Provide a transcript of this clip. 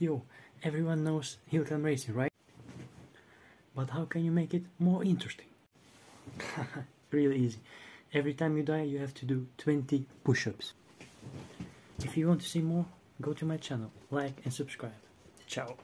Yo, everyone knows Hill Climb Racing, right? But how can you make it more interesting? really easy. Every time you die, you have to do 20 push-ups. If you want to see more, go to my channel, like and subscribe. Ciao.